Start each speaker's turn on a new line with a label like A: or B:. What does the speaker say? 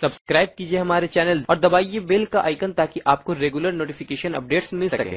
A: Subscribe कीजिए हमारे channel और दबाइए बेल का आइकन ताकि आपको रेगुलर नोटिफिकेशन अपडेट्स मिल सके।